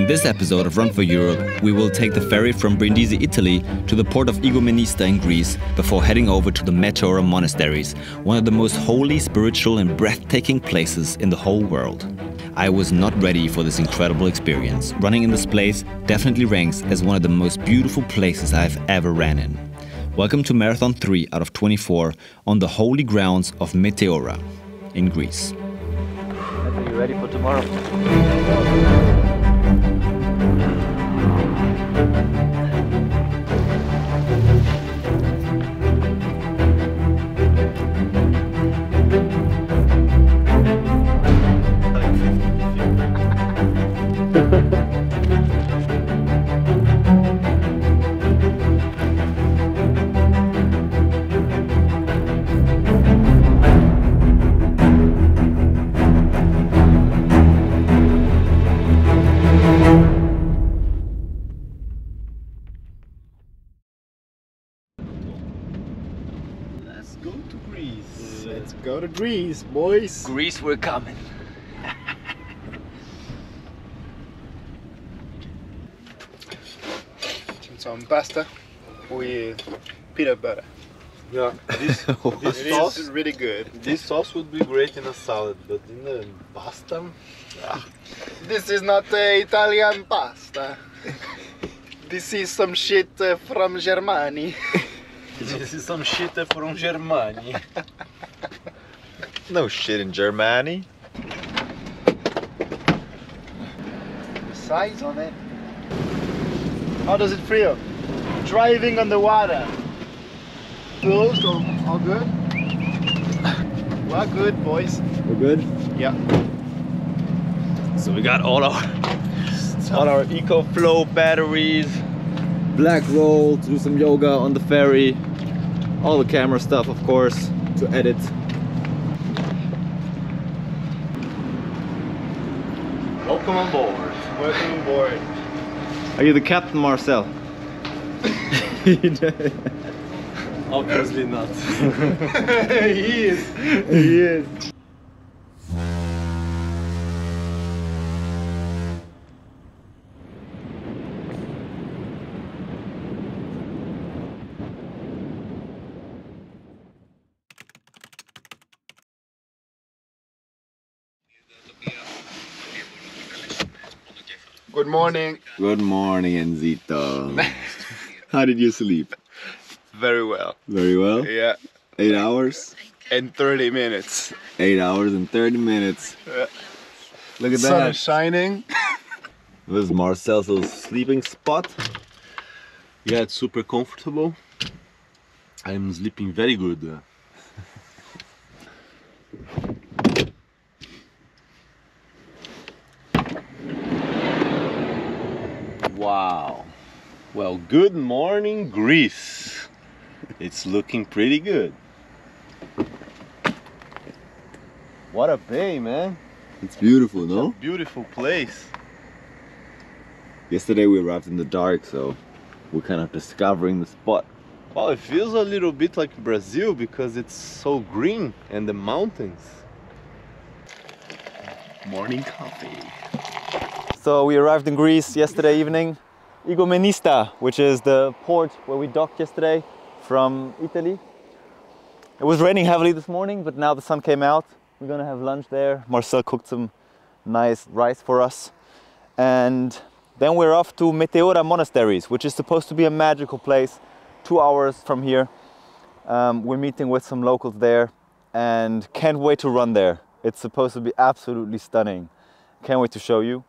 In this episode of Run for Europe, we will take the ferry from Brindisi, Italy to the port of Igoumenista in Greece before heading over to the Meteora Monasteries, one of the most holy, spiritual, and breathtaking places in the whole world. I was not ready for this incredible experience. Running in this place definitely ranks as one of the most beautiful places I've ever ran in. Welcome to Marathon 3 out of 24 on the holy grounds of Meteora in Greece. Are you ready for tomorrow? Let's Greece, boys. Greece, we're coming. Some pasta with peanut butter. Yeah, this, this sauce, is really good. this sauce would be great in a salad, but in a pasta, This is not uh, Italian pasta. this is some shit uh, from Germany. this is some shit from Germany. No shit in Germany. The size of it. How does it feel? Driving on the water. Closed or all good? We're good, boys. We're good? Yeah. So we got all our all our EcoFlow batteries. Black roll to do some yoga on the ferry. All the camera stuff, of course, to edit. Welcome on board. Welcome on board. Are you the captain, Marcel? Obviously not. he is. He is. Good morning. Good morning, Enzito. How did you sleep? Very well. Very well. Yeah. Eight hours. And 30 minutes. Eight hours and 30 minutes. Yeah. Look at that! Sun that. is shining. This is Marcel's sleeping spot. Yeah, it's super comfortable. I'm sleeping very good. Wow. Well, good morning, Greece. It's looking pretty good. What a bay, man. It's beautiful, no? Beautiful place. Yesterday we arrived in the dark, so we're kind of discovering the spot. Well, it feels a little bit like Brazil because it's so green and the mountains. Morning coffee. So we arrived in Greece yesterday evening. Igoumenista, which is the port where we docked yesterday from Italy. It was raining heavily this morning, but now the sun came out. We're gonna have lunch there. Marcel cooked some nice rice for us. And then we're off to Meteora Monasteries, which is supposed to be a magical place two hours from here. Um, we're meeting with some locals there and can't wait to run there. It's supposed to be absolutely stunning. Can't wait to show you.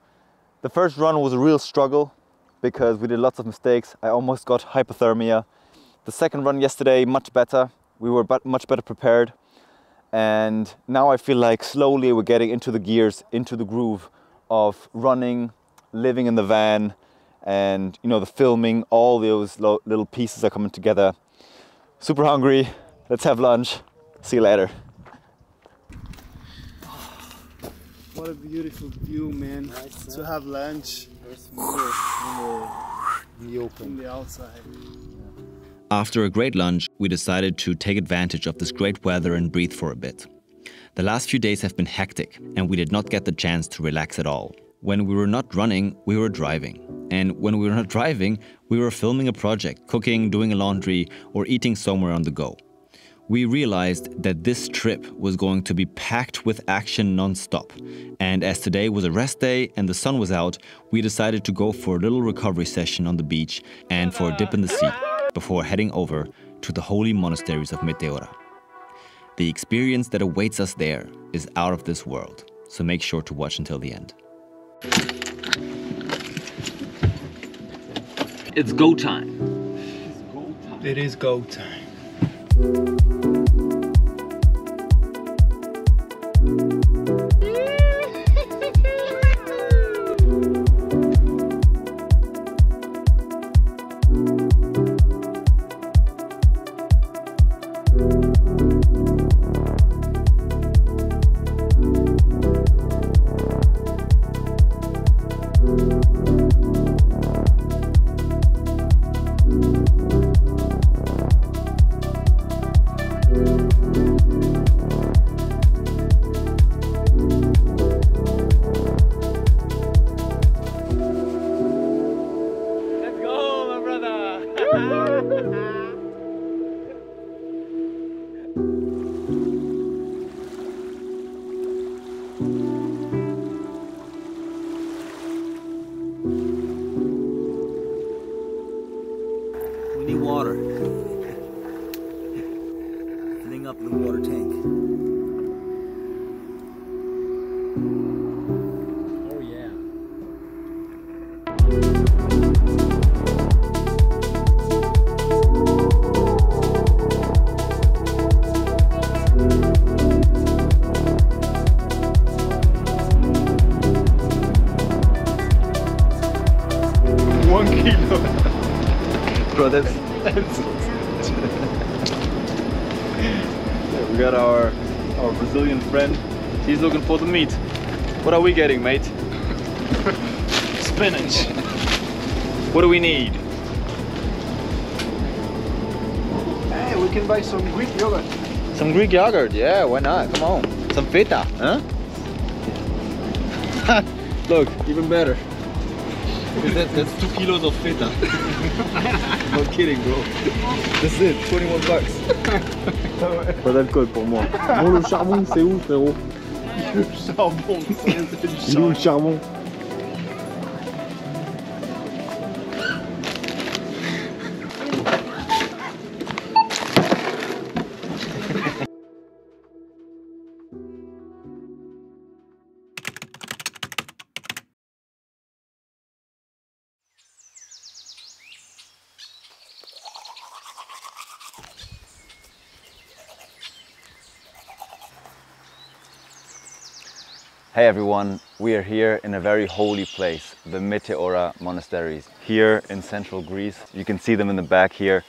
The first run was a real struggle because we did lots of mistakes. I almost got hypothermia. The second run yesterday, much better. We were much better prepared. And now I feel like slowly we're getting into the gears, into the groove of running, living in the van, and you know the filming. All those little pieces are coming together. Super hungry. Let's have lunch. See you later. What a beautiful view, man. to have lunch in the open, in the outside. After a great lunch, we decided to take advantage of this great weather and breathe for a bit. The last few days have been hectic, and we did not get the chance to relax at all. When we were not running, we were driving. And when we were not driving, we were filming a project, cooking, doing a laundry, or eating somewhere on the go. We realized that this trip was going to be packed with action non-stop. And as today was a rest day and the sun was out, we decided to go for a little recovery session on the beach and for a dip in the sea before heading over to the holy monasteries of Meteora. The experience that awaits us there is out of this world, so make sure to watch until the end. It's go time. It is go time thank you Bro, that's We got our our Brazilian friend. He's looking for the meat. What are we getting, mate? Spinach. What do we need? Hey, we can buy some Greek yogurt. some Greek yogurt. Yeah, why not? Come on. Some feta, huh? Look, even better. That, that's two kilos of feta. no kidding, bro. That's it, 21 bucks. Pas d'alcool pour moi. Bon, le charbon, c'est où, frérot? Charbon. Il est où le charbon? Hey everyone, we are here in a very holy place, the Meteora Monasteries, here in central Greece. You can see them in the back here.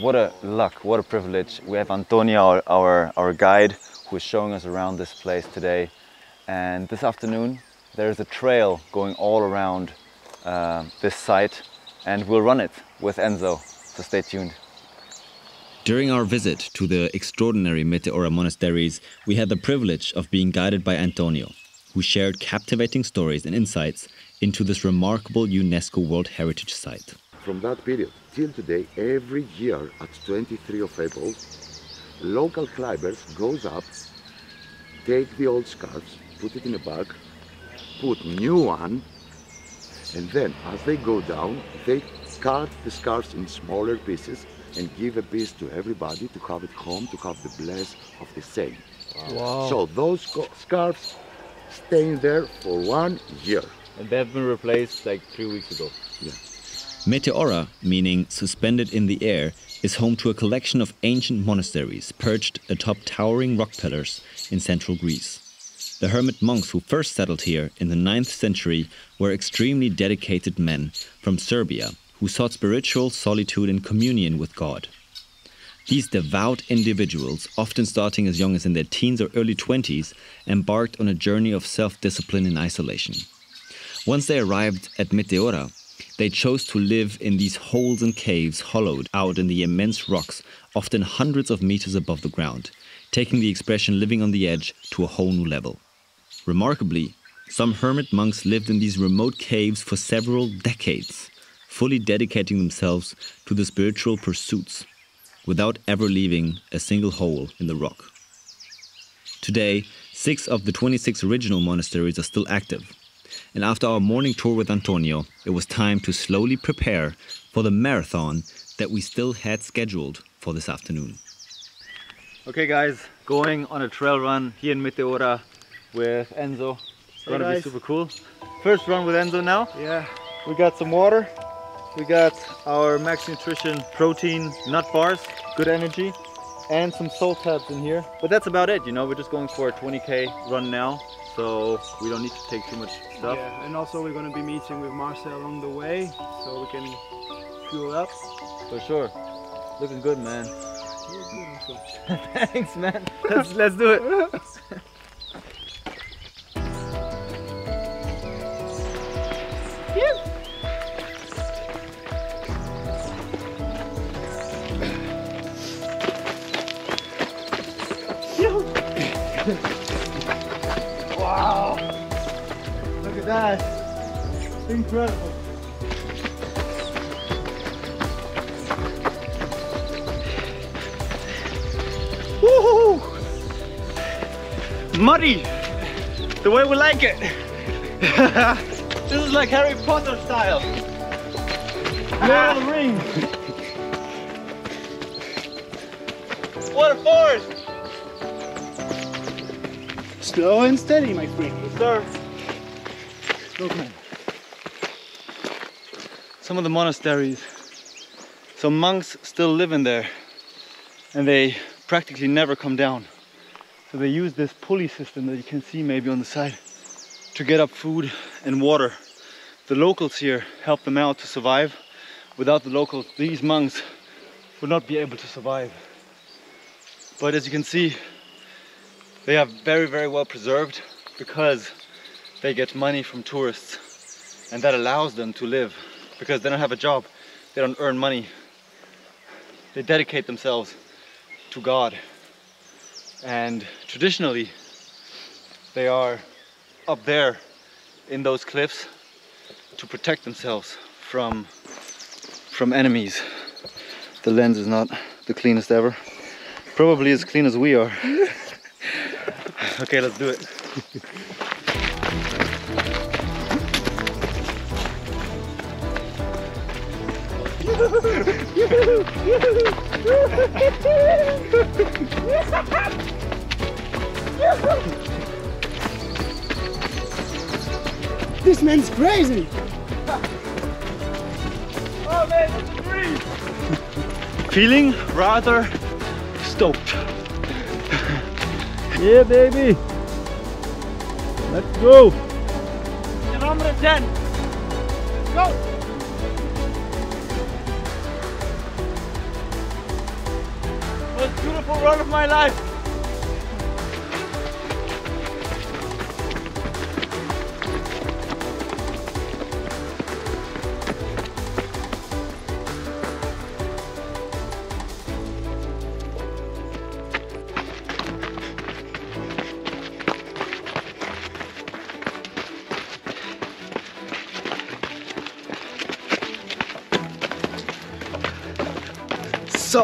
What a luck, what a privilege. We have Antonio, our, our, our guide, who is showing us around this place today. And this afternoon, there's a trail going all around uh, this site, and we'll run it with Enzo. So stay tuned. During our visit to the extraordinary Meteora monasteries, we had the privilege of being guided by Antonio, who shared captivating stories and insights into this remarkable UNESCO World Heritage Site. From that period till today, every year at 23 of April, local climbers goes up, take the old scarves, put it in a bag, put new one, and then as they go down, they cut the scarves in smaller pieces and give a piece to everybody to have it home, to have the bless of the saint. So those sco- scarves stay in there for one year. And they have been replaced like three weeks ago. Yeah. Meteora, meaning suspended in the air, is home to a collection of ancient monasteries perched atop towering rock pillars in central Greece. The hermit monks who first settled here in the 9th century were extremely dedicated men from Serbia who sought spiritual solitude and communion with God. These devout individuals, often starting as young as in their teens or early 20s, embarked on a journey of self discipline and isolation. Once they arrived at Meteora, they chose to live in these holes and caves hollowed out in the immense rocks, often hundreds of meters above the ground, taking the expression living on the edge to a whole new level. Remarkably, Some hermit monks lived in these remote caves for several decades, fully dedicating themselves to the spiritual pursuits without ever leaving a single hole in the rock. Today, six of the 26 original monasteries are still active. And after our morning tour with Antonio, it was time to slowly prepare for the marathon that we still had scheduled for this afternoon. Okay guys, going on a trail run here in Meteora with Enzo. It's gonna be super cool. First run with Enzo now. Yeah. We got some water. We got our Max Nutrition protein nut bars, good energy, and some salt tabs in here. But that's about it, you know, we're just going for a 20k run now, so we don't need to take too much stuff. Yeah, and also we're going to be meeting with Marcel along the way, so we can fuel up. For sure. Looking good, man. Thanks, man. Let's, let's do it. Incredible. Woohoo! Muddy! The way we like it! this is like Harry Potter style! Lord of the Rings! What a forest! Slow and steady, my friend. Yes, sir. Look, man. Some of the monasteries. So monks still live in there and they practically never come down. So they use this pulley system that you can see maybe on the side to get up food and water. The locals here help them out to survive. Without the locals, these monks would not be able to survive. But as you can see, they are very, very well preserved because they get money from tourists and that allows them to live because they don't have a job, they don't earn money. They dedicate themselves to God. And traditionally, they are up there in those cliffs to protect themselves from from enemies. The lens is not the cleanest ever. Probably as clean as we are. okay, let's do it. This man's crazy! Feeling rather stoked. Yeah, baby! Let's go! Kilometer 10. Go!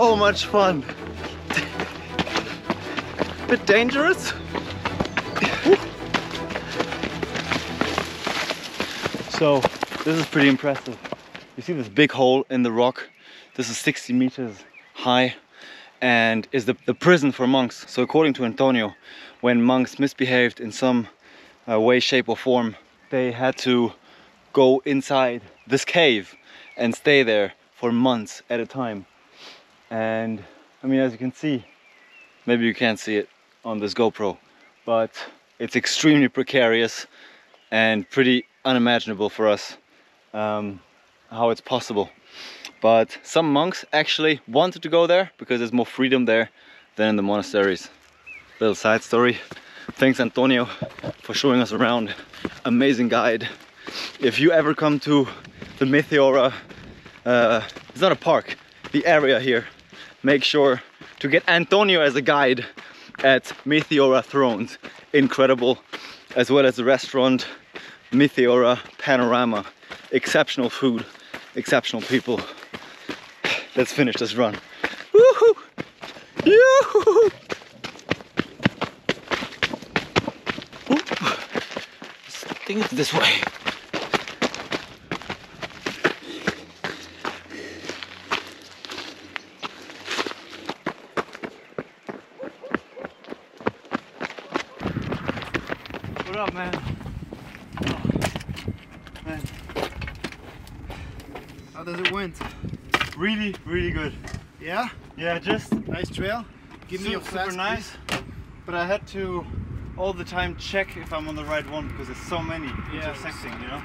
So much fun. Bit dangerous. So this is pretty impressive. You see this big hole in the rock? This is 60 meters high and is the, the prison for monks. So according to Antonio, when monks misbehaved in some uh, way, shape or form, they had to go inside this cave and stay there for months at a time. And I mean, as you can see, maybe you can't see it on this GoPro, but it's extremely precarious and pretty unimaginable for us um, how it's possible. But some monks actually wanted to go there because there's more freedom there than in the monasteries. Little side story. Thanks Antonio for showing us around. Amazing guide. If you ever come to the Meteora, uh, it's not a park, the area here, make sure to get Antonio as a guide at Meteora Thrones. Incredible. as well as the restaurant Meteora Panorama. Exceptional food, exceptional people. Let's finish this run. Woohoo! I think it's this way. What up, man? Oh, man. How does it went? Really, really good. Yeah? Yeah, just Nice trail? Give me your super nice. But I had to all the time check if I'm on the right one because there's so many Yeah. intersecting, you know.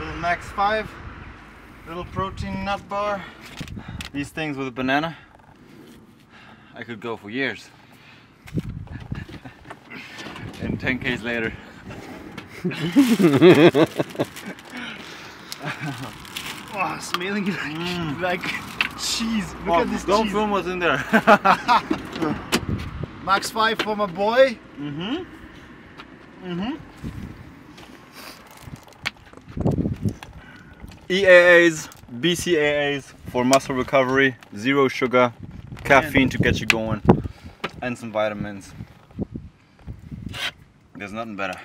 Little Max 5, little protein nut bar. These things with a banana. I could go for years. and 10 k's later. Oh, smelling like, like cheese. Look Oh, at this don't cheese. film what's in there. Max 5 for my boy. mm-hmm. Mm-hmm. EAAs, BCAAs for muscle recovery, zero sugar, caffeine to get you going, and some vitamins. There's nothing better.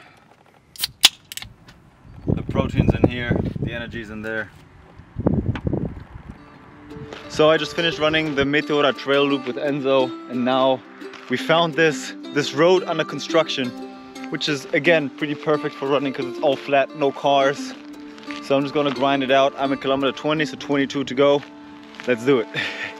The protein's in here, the energy's in there. So I just finished running the Meteora trail loop with Enzo and now we found this this road under construction which is again pretty perfect for running because it's all flat, no cars. So I'm just gonna grind it out. I'm at kilometer 20, so 22 to go. Let's do it.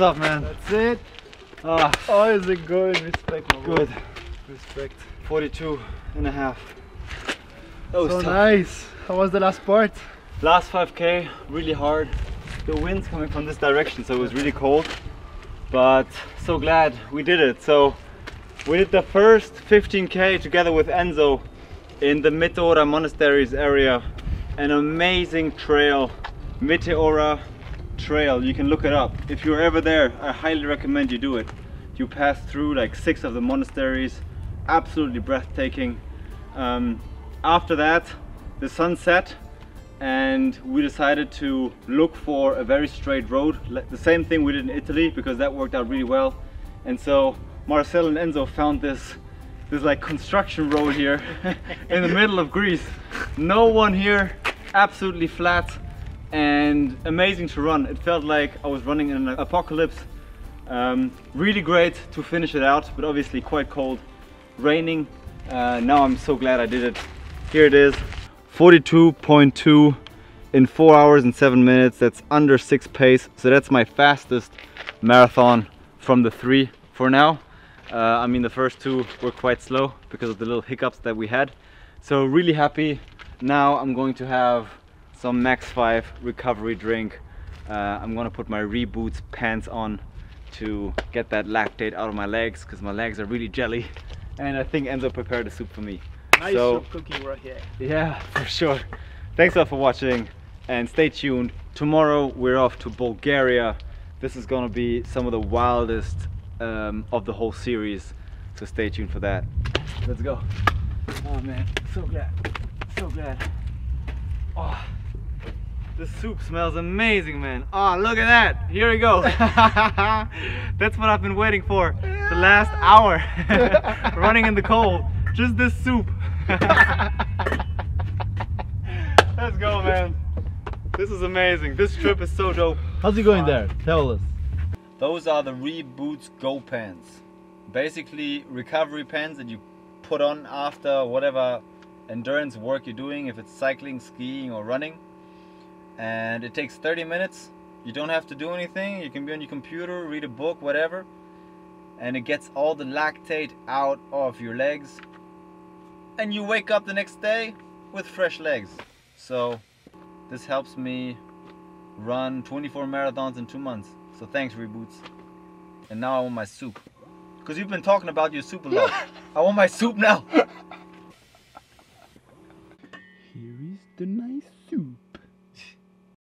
What's up, man? That's it. Ah, How is it going? Respect, my boy. good. Respect. 42 and a half. That was So tough. nice. How was the last part? Last 5k, really hard. The wind's coming from this direction, so it was really cold. But so glad we did it. So we did the first 15k together with Enzo in the Meteora Monasteries area. An amazing trail, Meteora Trail. You can look it up. If you're ever there, I highly recommend you do it. You pass through like six of the monasteries, absolutely breathtaking. Um, after that, the sun set and we decided to look for a very straight road. The same thing we did in Italy because that worked out really well. And so Marcel and Enzo found this this like construction road here in the middle of Greece. No one here, absolutely flat and amazing to run. It felt like I was running in an apocalypse. Um, really great to finish it out, but obviously quite cold, raining. Uh, now I'm so glad I did it. Here it is, 42.2 in four hours and seven minutes. That's under six pace. So that's my fastest marathon from the three for now. Uh, I mean, the first two were quite slow because of the little hiccups that we had. So really happy. Now I'm going to have some Max 5 recovery drink. Uh, I'm gonna put my Reboots pants on to get that lactate out of my legs because my legs are really jelly. And I think Enzo prepared a soup for me. Nice So- soup cooking right here. Yeah, for sure. Thanks a lot for watching and stay tuned. Tomorrow we're off to Bulgaria. This is gonna be some of the wildest um, of the whole series. So stay tuned for that. Let's go. Oh man, so glad. So glad. Oh, the soup smells amazing, man. Oh, look at that. Here we go. That's what I've been waiting for the last hour. Running in the cold. Just this soup. Let's go, man. This is amazing. This trip is so dope. How's it going there? Tell us. Those are the Reboots Go pants. Basically recovery pants that you put on after whatever endurance work you're doing, if it's cycling, skiing, or running. And it takes 30 minutes. You don't have to do anything. You can be on your computer, read a book, whatever. And it gets all the lactate out of your legs. And you wake up the next day with fresh legs. So this helps me run 24 marathons in two months. So thanks, Reboots. And now I want my soup. Because you've been talking about your soup a lot. I want my soup now. Here is the nice soup.